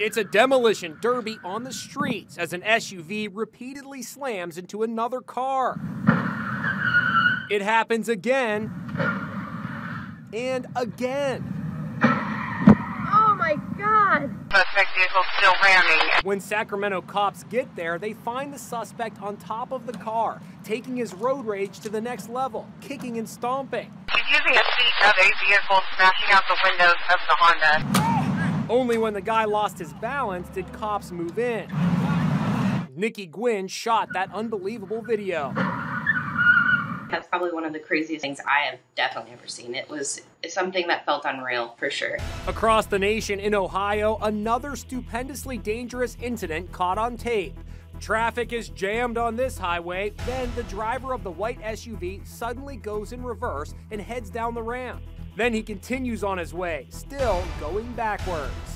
It's a demolition derby on the streets as an SUV repeatedly slams into another car. It happens again and again. Oh my god! Suspect vehicle still ramming. When Sacramento cops get there, they find the suspect on top of the car, taking his road rage to the next level, kicking and stomping. He's using a seat of a vehicle, smashing out the windows of the Honda. Only when the guy lost his balance did cops move in. Nikki Gwynn shot that unbelievable video. That's probably one of the craziest things I have definitely ever seen. It was something that felt unreal for sure. Across the nation in Ohio, another stupendously dangerous incident caught on tape. Traffic is jammed on this highway, then the driver of the white SUV suddenly goes in reverse and heads down the ramp. Then he continues on his way, still going backwards.